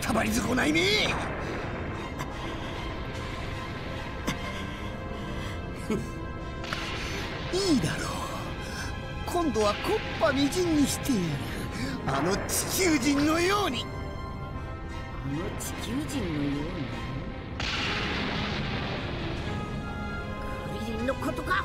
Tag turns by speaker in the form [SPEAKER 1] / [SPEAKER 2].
[SPEAKER 1] たばり損ないめ。いいだろう。今度はコッパみじんにしてやる。あの地球人のように。
[SPEAKER 2] あの地球人のように。クリリンのことか。